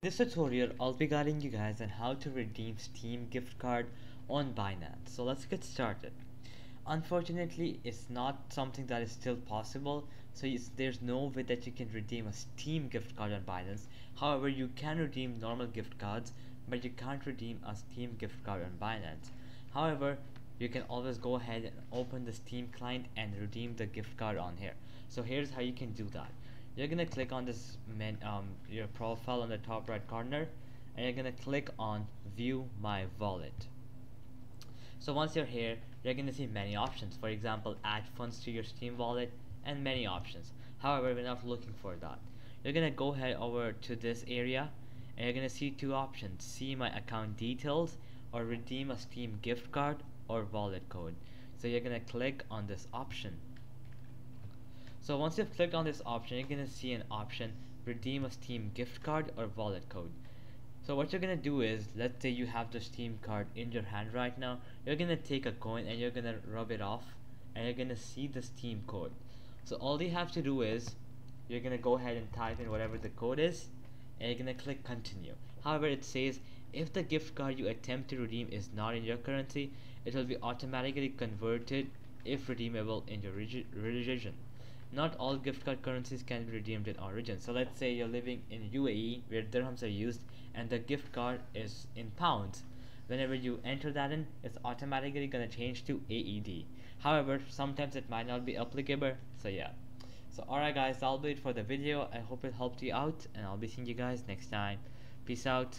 This tutorial, I'll be guiding you guys on how to redeem Steam gift card on Binance. So let's get started. Unfortunately, it's not something that is still possible. So there's no way that you can redeem a Steam gift card on Binance. However, you can redeem normal gift cards, but you can't redeem a Steam gift card on Binance. However, you can always go ahead and open the Steam client and redeem the gift card on here. So here's how you can do that you're gonna click on this men, um, your profile on the top right corner and you're gonna click on view my wallet. So once you're here you're gonna see many options. For example add funds to your steam wallet and many options. However we're not looking for that. You're gonna go ahead over to this area and you're gonna see two options. See my account details or redeem a steam gift card or wallet code. So you're gonna click on this option so once you've clicked on this option, you're going to see an option, redeem a Steam gift card or wallet code. So what you're going to do is, let's say you have the Steam card in your hand right now, you're going to take a coin and you're going to rub it off and you're going to see the Steam code. So all you have to do is, you're going to go ahead and type in whatever the code is and you're going to click continue. However, it says if the gift card you attempt to redeem is not in your currency, it will be automatically converted if redeemable in your region not all gift card currencies can be redeemed in origin. So let's say you're living in UAE where dirhams are used and the gift card is in pounds. Whenever you enter that in, it's automatically going to change to AED. However, sometimes it might not be applicable. So yeah. So alright guys, that'll be it for the video. I hope it helped you out and I'll be seeing you guys next time. Peace out.